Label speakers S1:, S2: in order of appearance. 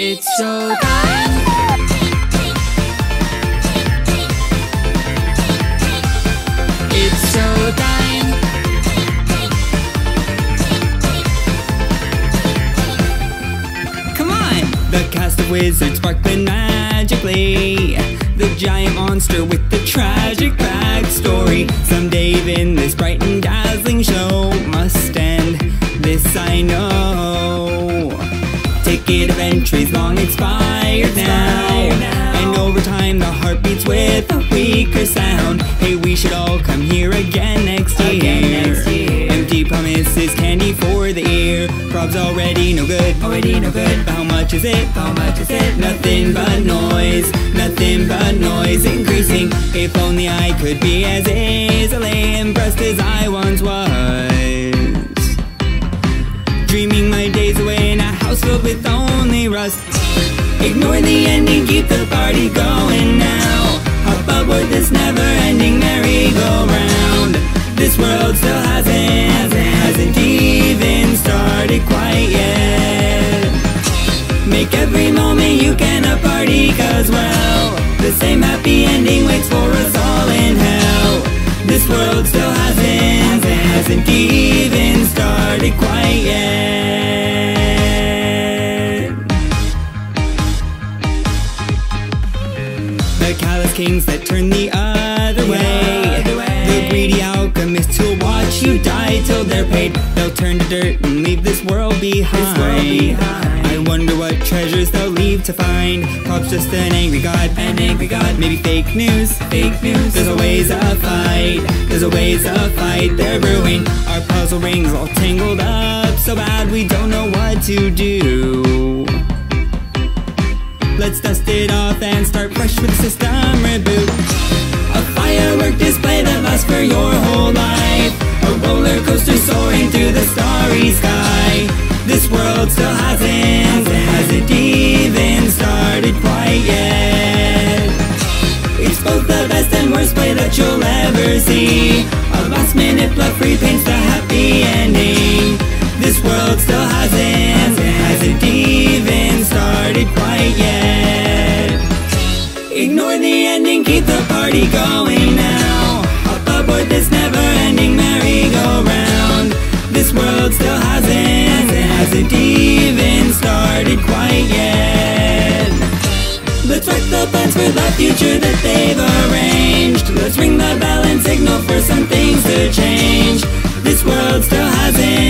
S1: It's showtime. It's showtime.
S2: Come on! The cast of wizards sparkling magically. The giant monster with the tragic backstory. Someday in this bright and dazzling show must end. This I know. Ticket of entries long expired now. And over time the heart beats with a weaker sound. Hey, we should all come here again next year. Empty promises, candy for the ear. Prob's already no good. Already no good. But how much is it? How much is it? Nothing but noise. Nothing but noise increasing. If only I could be as easily impressed as I once was. With only rust. Ignore the ending, keep the party going now. Hop aboard this never ending merry-go-round. This world still hasn't, hasn't even started quite yet. Make every moment you can a party, cause well, the same happy ending waits for us all in hell. This world still hasn't, hasn't even kings that turn the other way. The greedy alchemists who'll watch you die till they're paid. They'll turn to dirt and leave this world behind. I wonder what treasures they'll leave to find. Pop's just an angry god, an angry god. Maybe fake news, fake news. There's always a fight, there's always a fight. They're brewing. Our puzzle rings all tangled up so bad we don't know what to do. Let's dust it off and start fresh with the system reboot. A firework display that lasts for your whole life. A roller coaster soaring through the starry sky. This world still hasn't, hasn't even started quite yet. It's both the best and worst play that you'll ever see. A last minute bluff repaints the happy ending. Party going now. Hop aboard this never ending merry-go-round. This world still hasn't, hasn't even started quite yet. Let's write the plans for the future that they've arranged. Let's ring the bell and signal for some things to change. This world still hasn't,